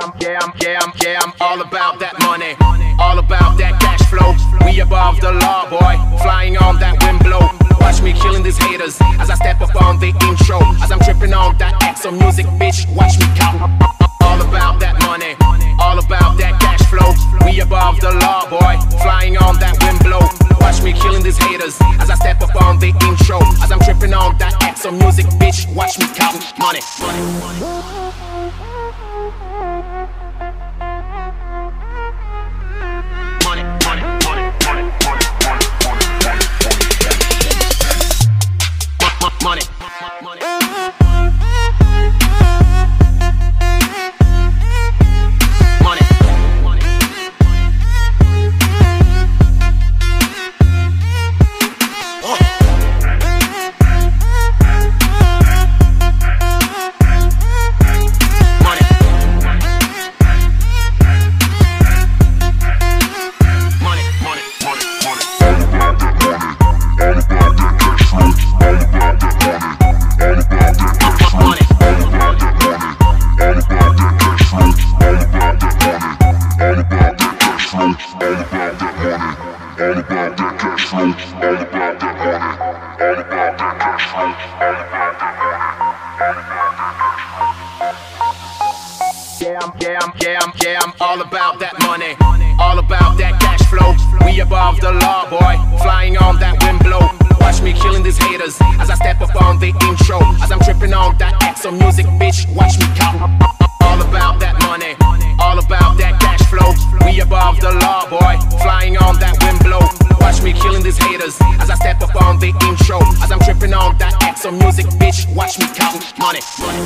I'm, yeah, I'm, yeah, I'm, yeah, I'm all about that money, all about that cash flow. We above the law, boy, flying on that wind blow. Watch me killing these haters as I step up on the intro. As I'm tripping on that EXO music, bitch, watch me count. All about that money, all about that cash flow. We above the law, boy, flying on that wind blow. Watch me killing these haters as I step up on the intro. As I'm tripping on that exo music, bitch. Watch me count money. money. Money, Yeah, I'm, yeah, I'm, yeah, I'm, yeah, I'm all about that money. All about that cash flow. We above the law, boy. Flying on that wind blow. Watch me killing these haters as I step up on the intro. As I'm tripping on that exo music, bitch. Watch above the law, boy. Flying on that wind blow. Watch me killing these haters as I step up on the intro. As I'm tripping on that exo music, bitch. Watch me count money. money.